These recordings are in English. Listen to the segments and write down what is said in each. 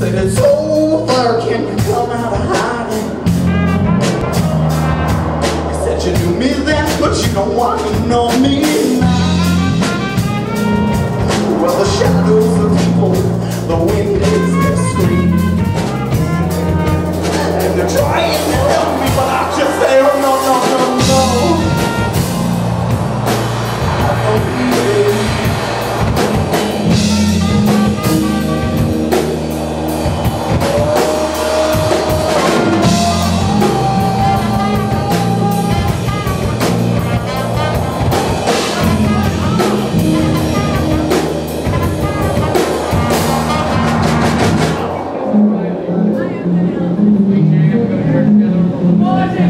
Said it's over, can you come out of hiding? You said you knew me then, but you don't want to know Just started.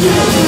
you.